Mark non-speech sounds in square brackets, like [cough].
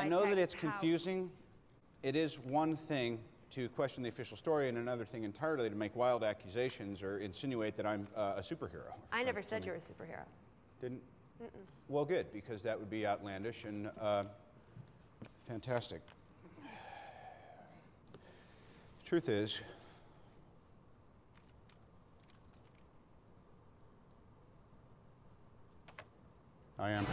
I know that it's confusing. It is one thing to question the official story, and another thing entirely to make wild accusations or insinuate that I'm uh, a superhero. I never said you were a superhero. Didn't? Well, good, because that would be outlandish and uh, fantastic. [sighs] Truth is, I am.